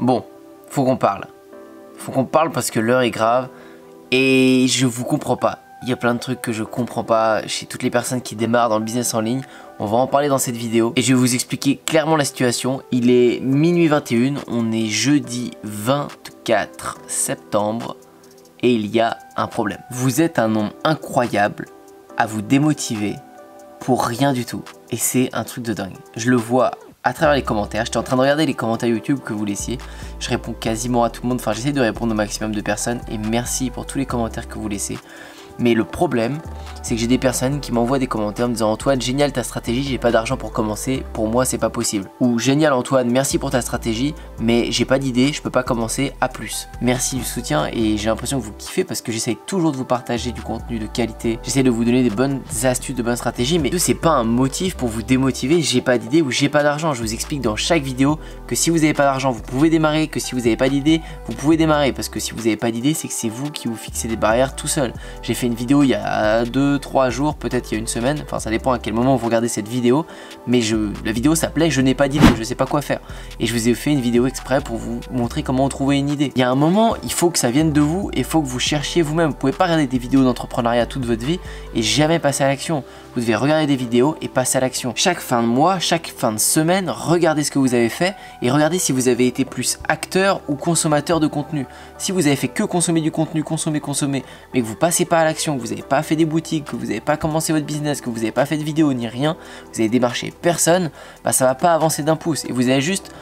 Bon, faut qu'on parle. Faut qu'on parle parce que l'heure est grave et je vous comprends pas. Il y a plein de trucs que je comprends pas chez toutes les personnes qui démarrent dans le business en ligne. On va en parler dans cette vidéo et je vais vous expliquer clairement la situation. Il est minuit 21, on est jeudi 24 septembre et il y a un problème. Vous êtes un nombre incroyable à vous démotiver pour rien du tout. Et c'est un truc de dingue. Je le vois à travers les commentaires. J'étais en train de regarder les commentaires YouTube que vous laissiez. Je réponds quasiment à tout le monde. Enfin, j'essaie de répondre au maximum de personnes. Et merci pour tous les commentaires que vous laissez. Mais le problème, c'est que j'ai des personnes qui m'envoient des commentaires en me disant Antoine, génial ta stratégie, j'ai pas d'argent pour commencer, pour moi c'est pas possible. Ou génial Antoine, merci pour ta stratégie, mais j'ai pas d'idée, je peux pas commencer à plus. Merci du soutien et j'ai l'impression que vous kiffez parce que j'essaye toujours de vous partager du contenu de qualité. J'essaie de vous donner des bonnes astuces, de bonnes stratégies, mais c'est pas un motif pour vous démotiver, j'ai pas d'idée ou j'ai pas d'argent. Je vous explique dans chaque vidéo que si vous avez pas d'argent, vous pouvez démarrer, que si vous avez pas d'idée, vous pouvez démarrer parce que si vous avez pas d'idée, c'est que c'est vous qui vous fixez des barrières tout seul. Fait une vidéo il y a 2-3 jours, peut-être il y a une semaine, enfin ça dépend à quel moment vous regardez cette vidéo, mais je, la vidéo s'appelait Je n'ai pas d'idée, je sais pas quoi faire. Et je vous ai fait une vidéo exprès pour vous montrer comment trouver une idée. Il y a un moment, il faut que ça vienne de vous et il faut que vous cherchiez vous-même. Vous pouvez pas regarder des vidéos d'entrepreneuriat toute votre vie et jamais passer à l'action. Vous devez regarder des vidéos et passer à l'action. Chaque fin de mois, chaque fin de semaine, regardez ce que vous avez fait et regardez si vous avez été plus acteur ou consommateur de contenu. Si vous avez fait que consommer du contenu, consommer, consommer, mais que vous passez pas à l'action, que vous n'avez pas fait des boutiques, que vous n'avez pas commencé votre business, que vous n'avez pas fait de vidéo ni rien, vous avez démarché personne, bah ça va pas avancer d'un pouce et vous allez juste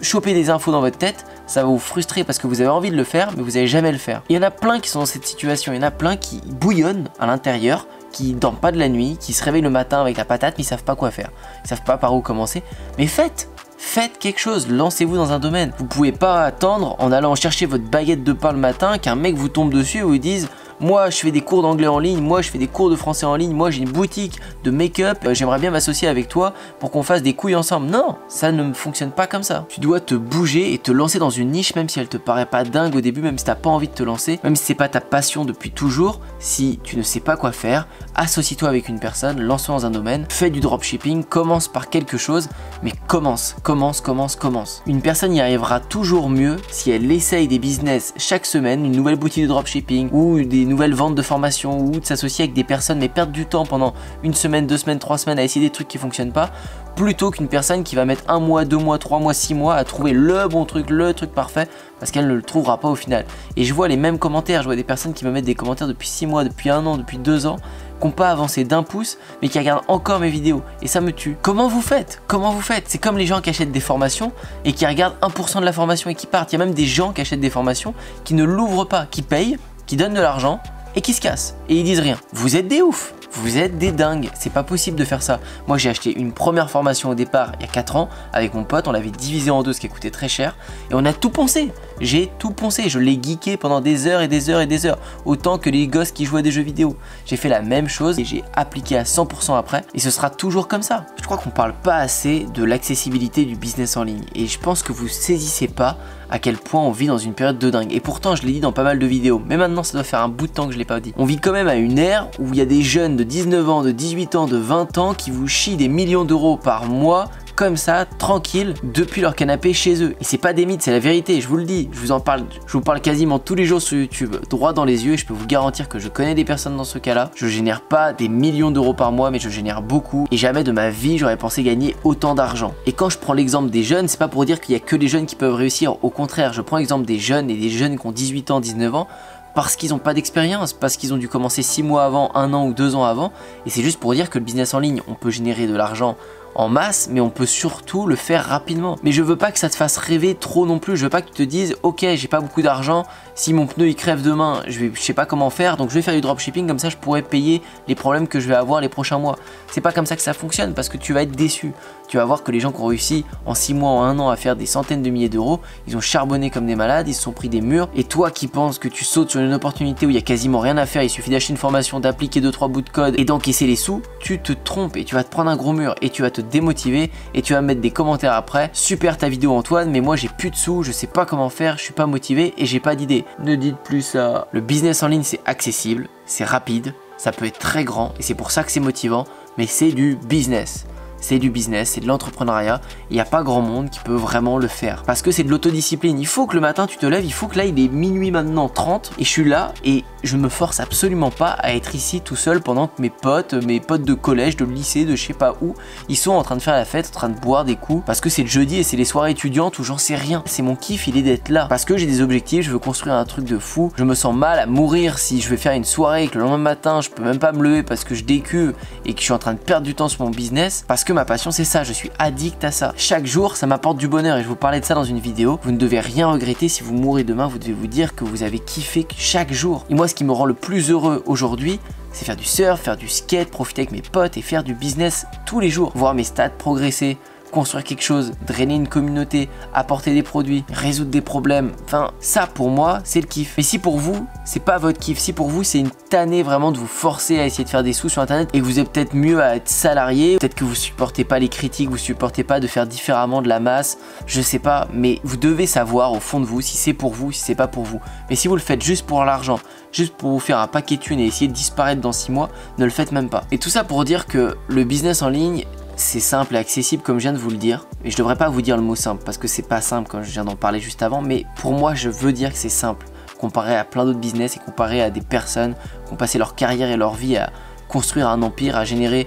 choper des infos dans votre tête, ça va vous frustrer parce que vous avez envie de le faire, mais vous n'allez jamais le faire. Il y en a plein qui sont dans cette situation, il y en a plein qui bouillonnent à l'intérieur qui dorment pas de la nuit, qui se réveillent le matin avec la patate, mais ils savent pas quoi faire. Ils savent pas par où commencer. Mais faites Faites quelque chose, lancez-vous dans un domaine. Vous pouvez pas attendre en allant chercher votre baguette de pain le matin qu'un mec vous tombe dessus et vous dise moi je fais des cours d'anglais en ligne, moi je fais des cours de français en ligne, moi j'ai une boutique de make-up, euh, j'aimerais bien m'associer avec toi pour qu'on fasse des couilles ensemble. Non, ça ne fonctionne pas comme ça. Tu dois te bouger et te lancer dans une niche même si elle te paraît pas dingue au début, même si t'as pas envie de te lancer, même si c'est pas ta passion depuis toujours, si tu ne sais pas quoi faire, associe-toi avec une personne, lance-toi dans un domaine, fais du dropshipping, commence par quelque chose, mais commence, commence, commence, commence. Une personne y arrivera toujours mieux si elle essaye des business chaque semaine, une nouvelle boutique de dropshipping ou des nouvelles ventes de formation ou de s'associer avec des personnes mais perdre du temps pendant une semaine, deux semaines, trois semaines à essayer des trucs qui fonctionnent pas plutôt qu'une personne qui va mettre un mois, deux mois, trois mois, six mois à trouver le bon truc, le truc parfait parce qu'elle ne le trouvera pas au final. Et je vois les mêmes commentaires, je vois des personnes qui me mettent des commentaires depuis six mois, depuis un an, depuis deux ans qui n'ont pas avancé d'un pouce mais qui regardent encore mes vidéos et ça me tue. Comment vous faites? Comment vous faites? C'est comme les gens qui achètent des formations et qui regardent 1% de la formation et qui partent. Il y a même des gens qui achètent des formations qui ne l'ouvrent pas, qui payent qui donnent de l'argent et qui se cassent. Et ils disent rien. Vous êtes des oufs. Vous êtes des dingues, c'est pas possible de faire ça. Moi j'ai acheté une première formation au départ il y a 4 ans avec mon pote, on l'avait divisé en deux ce qui coûtait très cher et on a tout poncé. J'ai tout poncé, je l'ai geeké pendant des heures et des heures et des heures, autant que les gosses qui jouent à des jeux vidéo. J'ai fait la même chose et j'ai appliqué à 100% après et ce sera toujours comme ça. Je crois qu'on parle pas assez de l'accessibilité du business en ligne et je pense que vous saisissez pas à quel point on vit dans une période de dingue. Et pourtant, je l'ai dit dans pas mal de vidéos, mais maintenant ça doit faire un bout de temps que je l'ai pas dit. On vit quand même à une ère où il y a des jeunes de 19 ans, de 18 ans, de 20 ans qui vous chient des millions d'euros par mois comme ça, tranquille, depuis leur canapé chez eux. Et c'est pas des mythes, c'est la vérité, je vous le dis. Je vous en parle, je vous parle quasiment tous les jours sur YouTube, droit dans les yeux, et je peux vous garantir que je connais des personnes dans ce cas-là. Je génère pas des millions d'euros par mois, mais je génère beaucoup. Et jamais de ma vie, j'aurais pensé gagner autant d'argent. Et quand je prends l'exemple des jeunes, c'est pas pour dire qu'il y a que les jeunes qui peuvent réussir. Au contraire, je prends l'exemple des jeunes et des jeunes qui ont 18 ans, 19 ans parce qu'ils n'ont pas d'expérience, parce qu'ils ont dû commencer 6 mois avant, 1 an ou 2 ans avant. Et c'est juste pour dire que le business en ligne, on peut générer de l'argent en masse, mais on peut surtout le faire rapidement. Mais je veux pas que ça te fasse rêver trop non plus. Je veux pas que tu te dises, ok, j'ai pas beaucoup d'argent. Si mon pneu il crève demain, je, vais, je sais pas comment faire, donc je vais faire du dropshipping comme ça, je pourrais payer les problèmes que je vais avoir les prochains mois. C'est pas comme ça que ça fonctionne parce que tu vas être déçu. Tu vas voir que les gens qui ont réussi en 6 mois, en 1 an à faire des centaines de milliers d'euros, ils ont charbonné comme des malades, ils se sont pris des murs. Et toi qui penses que tu sautes sur une opportunité où il y a quasiment rien à faire, il suffit d'acheter une formation, d'appliquer 2-3 bouts de code et d'encaisser les sous, tu te trompes et tu vas te prendre un gros mur et tu vas te démotiver et tu vas mettre des commentaires après. Super ta vidéo Antoine, mais moi j'ai plus de sous, je sais pas comment faire, je suis pas motivé et j'ai pas d'idée. Ne dites plus ça. Le business en ligne c'est accessible, c'est rapide, ça peut être très grand et c'est pour ça que c'est motivant, mais c'est du business c'est du business, c'est de l'entrepreneuriat. Il n'y a pas grand monde qui peut vraiment le faire. Parce que c'est de l'autodiscipline. Il faut que le matin tu te lèves, il faut que là il est minuit maintenant 30 et je suis là et je me force absolument pas à être ici tout seul pendant que mes potes, mes potes de collège, de lycée, de je sais pas où, ils sont en train de faire la fête, en train de boire des coups. Parce que c'est le jeudi et c'est les soirées étudiantes où j'en sais rien. C'est mon kiff, il est d'être là. Parce que j'ai des objectifs, je veux construire un truc de fou. Je me sens mal à mourir si je vais faire une soirée et que le lendemain matin je peux même pas me lever parce que je décuve et que je suis en train de perdre du temps sur mon business. Parce que ma passion c'est ça, je suis addict à ça. Chaque jour ça m'apporte du bonheur et je vous parlais de ça dans une vidéo. Vous ne devez rien regretter si vous mourrez demain, vous devez vous dire que vous avez kiffé chaque jour. Et moi ce qui me rend le plus heureux aujourd'hui, c'est faire du surf, faire du skate, profiter avec mes potes et faire du business tous les jours. Voir mes stats progresser, construire quelque chose, drainer une communauté, apporter des produits, résoudre des problèmes. Enfin, ça pour moi, c'est le kiff. Mais si pour vous, c'est pas votre kiff, si pour vous, c'est une tannée vraiment de vous forcer à essayer de faire des sous sur internet et que vous êtes peut-être mieux à être salarié, peut-être que vous supportez pas les critiques, vous supportez pas de faire différemment de la masse, je sais pas, mais vous devez savoir au fond de vous si c'est pour vous, si c'est pas pour vous. Mais si vous le faites juste pour l'argent, juste pour vous faire un paquet de thunes et essayer de disparaître dans 6 mois, ne le faites même pas. Et tout ça pour dire que le business en ligne c'est simple et accessible comme je viens de vous le dire. Et je devrais pas vous dire le mot simple parce que c'est pas simple quand je viens d'en parler juste avant, mais pour moi je veux dire que c'est simple comparé à plein d'autres business et comparé à des personnes qui ont passé leur carrière et leur vie à construire un empire, à générer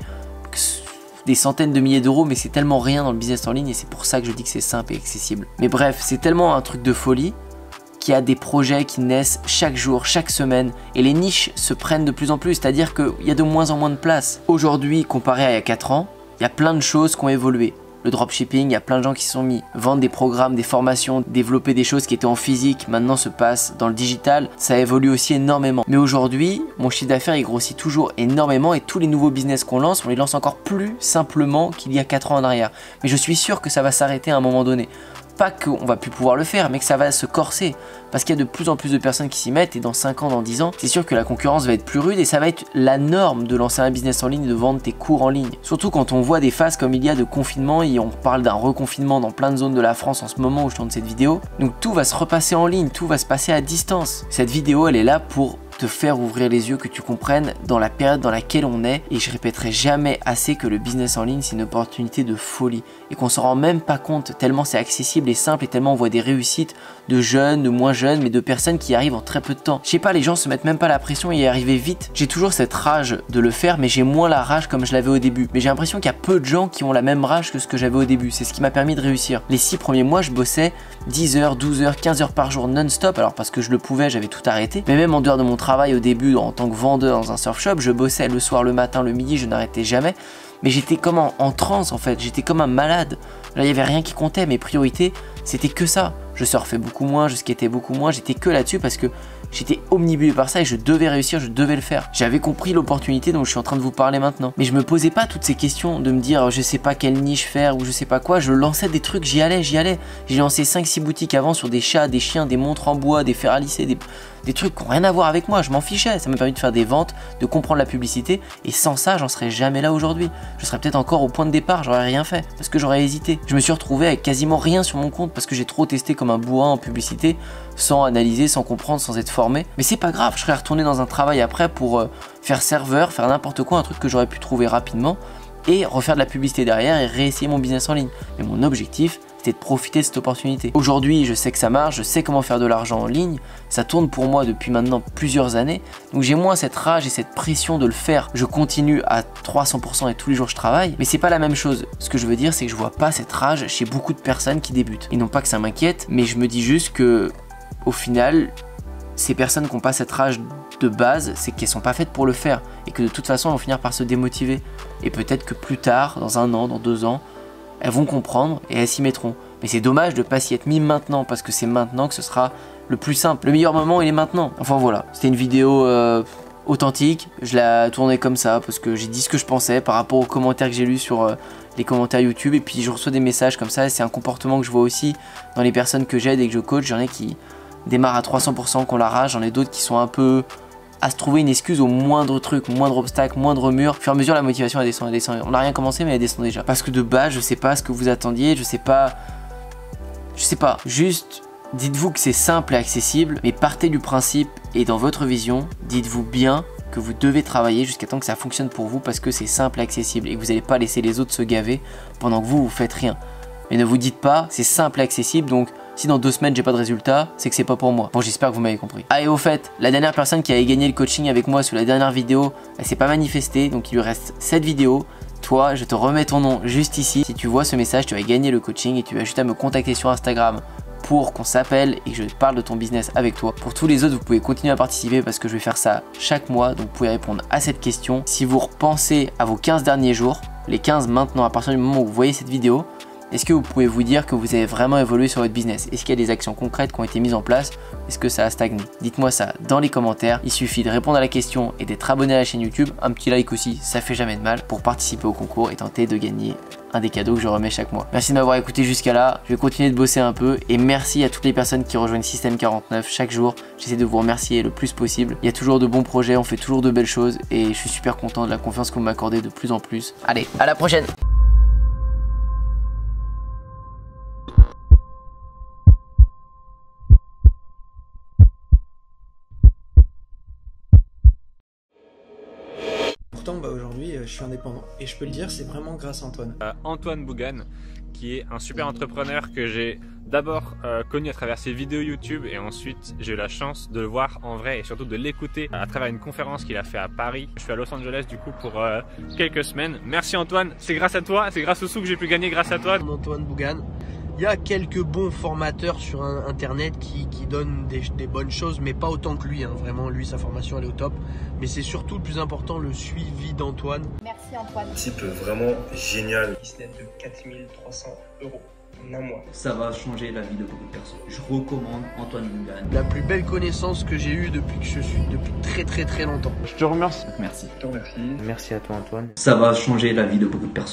des centaines de milliers d'euros, mais c'est tellement rien dans le business en ligne et c'est pour ça que je dis que c'est simple et accessible. Mais bref, c'est tellement un truc de folie qu'il y a des projets qui naissent chaque jour, chaque semaine, et les niches se prennent de plus en plus, c'est-à-dire qu'il y a de moins en moins de place. Aujourd'hui, comparé à il y a 4 ans, il y a plein de choses qui ont évolué. Le dropshipping, il y a plein de gens qui se sont mis. Vendre des programmes, des formations, développer des choses qui étaient en physique, maintenant se passent dans le digital, ça évolue aussi énormément. Mais aujourd'hui, mon chiffre d'affaires il grossit toujours énormément et tous les nouveaux business qu'on lance, on les lance encore plus simplement qu'il y a 4 ans en arrière. Mais je suis sûr que ça va s'arrêter à un moment donné pas qu'on va plus pouvoir le faire, mais que ça va se corser. Parce qu'il y a de plus en plus de personnes qui s'y mettent et dans 5 ans, dans 10 ans, c'est sûr que la concurrence va être plus rude et ça va être la norme de lancer un business en ligne et de vendre tes cours en ligne. Surtout quand on voit des phases comme il y a de confinement et on parle d'un reconfinement dans plein de zones de la France en ce moment où je tourne cette vidéo. Donc tout va se repasser en ligne, tout va se passer à distance. Cette vidéo, elle est là pour te faire ouvrir les yeux, que tu comprennes dans la période dans laquelle on est. Et je répéterai jamais assez que le business en ligne, c'est une opportunité de folie. Et qu'on s'en rend même pas compte, tellement c'est accessible et simple, et tellement on voit des réussites de jeunes, de moins jeunes, mais de personnes qui arrivent en très peu de temps. Je sais pas, les gens se mettent même pas la pression et y arriver vite. J'ai toujours cette rage de le faire, mais j'ai moins la rage comme je l'avais au début. Mais j'ai l'impression qu'il y a peu de gens qui ont la même rage que ce que j'avais au début. C'est ce qui m'a permis de réussir. Les 6 premiers mois, je bossais 10 heures, 12 heures, 15 heures par jour non-stop. Alors parce que je le pouvais, j'avais tout arrêté. Mais même en dehors de mon travail au début, en tant que vendeur dans un surf shop, je bossais le soir, le matin, le midi, je n'arrêtais jamais. Mais j'étais comme en, en transe en fait, j'étais comme un malade. Là, il n'y avait rien qui comptait, mes priorités, c'était que ça. Je surfais beaucoup moins, je skatais beaucoup moins, j'étais que là-dessus parce que J'étais omnibulé par ça et je devais réussir, je devais le faire. J'avais compris l'opportunité dont je suis en train de vous parler maintenant. Mais je me posais pas toutes ces questions de me dire je sais pas quelle niche faire ou je sais pas quoi. Je lançais des trucs, j'y allais, j'y allais. J'ai lancé 5-6 boutiques avant sur des chats, des chiens, des montres en bois, des fers à des trucs qui n'ont rien à voir avec moi. Je m'en fichais. Ça m'a permis de faire des ventes, de comprendre la publicité. Et sans ça, j'en serais jamais là aujourd'hui. Je serais peut-être encore au point de départ, j'aurais rien fait parce que j'aurais hésité. Je me suis retrouvé avec quasiment rien sur mon compte parce que j'ai trop testé comme un bourrin en publicité sans analyser, sans comprendre, sans être formé. Mais c'est pas grave, je serais retourné dans un travail après pour euh, faire serveur, faire n'importe quoi, un truc que j'aurais pu trouver rapidement et refaire de la publicité derrière et réessayer mon business en ligne. Mais mon objectif, c'était de profiter de cette opportunité. Aujourd'hui, je sais que ça marche, je sais comment faire de l'argent en ligne, ça tourne pour moi depuis maintenant plusieurs années, donc j'ai moins cette rage et cette pression de le faire. Je continue à 300% et tous les jours je travaille, mais c'est pas la même chose. Ce que je veux dire, c'est que je vois pas cette rage chez beaucoup de personnes qui débutent. Et non pas que ça m'inquiète, mais je me dis juste que au final, ces personnes qui n'ont pas cette rage de base, c'est qu'elles sont pas faites pour le faire et que de toute façon elles vont finir par se démotiver. Et peut-être que plus tard, dans un an, dans deux ans, elles vont comprendre et elles s'y mettront. Mais c'est dommage de pas s'y être mis maintenant parce que c'est maintenant que ce sera le plus simple. Le meilleur moment il est maintenant. Enfin voilà, c'était une vidéo euh, authentique. Je l'ai tournée comme ça parce que j'ai dit ce que je pensais par rapport aux commentaires que j'ai lus sur euh, les commentaires YouTube et puis je reçois des messages comme ça. C'est un comportement que je vois aussi dans les personnes que j'aide et que je coach. J'en ai qui démarrent à 300% qu'on la rage, j'en ai d'autres qui sont un peu à se trouver une excuse au moindre truc, moindre obstacle, moindre mur. Au fur et à mesure, la motivation elle descend, elle descend. On n'a rien commencé, mais elle descend déjà. Parce que de base, je sais pas ce que vous attendiez, je sais pas. Je sais pas. Juste, dites-vous que c'est simple et accessible, mais partez du principe et dans votre vision, dites-vous bien que vous devez travailler jusqu'à temps que ça fonctionne pour vous parce que c'est simple et accessible et que vous n'allez pas laisser les autres se gaver pendant que vous, vous faites rien. Mais ne vous dites pas, c'est simple et accessible, donc si dans deux semaines j'ai pas de résultat, c'est que c'est pas pour moi. Bon, j'espère que vous m'avez compris. Ah, et au fait, la dernière personne qui avait gagné le coaching avec moi sous la dernière vidéo, elle s'est pas manifestée, donc il lui reste cette vidéo. Toi, je te remets ton nom juste ici. Si tu vois ce message, tu vas gagner le coaching et tu vas juste à me contacter sur Instagram pour qu'on s'appelle et que je parle de ton business avec toi. Pour tous les autres, vous pouvez continuer à participer parce que je vais faire ça chaque mois, donc vous pouvez répondre à cette question. Si vous repensez à vos 15 derniers jours, les 15 maintenant à partir du moment où vous voyez cette vidéo, est-ce que vous pouvez vous dire que vous avez vraiment évolué sur votre business? Est-ce qu'il y a des actions concrètes qui ont été mises en place? Est-ce que ça a stagné? Dites-moi ça dans les commentaires. Il suffit de répondre à la question et d'être abonné à la chaîne YouTube. Un petit like aussi, ça fait jamais de mal pour participer au concours et tenter de gagner un des cadeaux que je remets chaque mois. Merci de m'avoir écouté jusqu'à là. Je vais continuer de bosser un peu et merci à toutes les personnes qui rejoignent Système 49 chaque jour. J'essaie de vous remercier le plus possible. Il y a toujours de bons projets, on fait toujours de belles choses et je suis super content de la confiance que vous m'accordez de plus en plus. Allez, à la prochaine suis indépendant. Et je peux le dire, c'est vraiment grâce à Antoine. Euh, Antoine Bougan, qui est un super entrepreneur que j'ai d'abord euh, connu à travers ses vidéos YouTube et ensuite j'ai eu la chance de le voir en vrai et surtout de l'écouter à travers une conférence qu'il a fait à Paris. Je suis à Los Angeles du coup pour quelques semaines. Merci Antoine, c'est grâce à toi, c'est grâce au sous que j'ai pu gagner grâce à toi. Antoine Bougan, il y a quelques bons formateurs sur internet qui, donnent des, bonnes choses, mais pas autant que lui. Hein. Vraiment, lui, sa formation, elle est au top. Mais c'est surtout le plus important, le suivi d'Antoine. Merci Antoine. Type vraiment génial. Business de 4300 euros. En un mois. Ça va changer la vie de beaucoup de personnes. Je recommande Antoine Bougan. La plus belle connaissance que j'ai eue depuis que je suis depuis très très très longtemps. Je te remercie. Merci. Je te remercie. Merci à toi Antoine. Ça va changer la vie de beaucoup de personnes.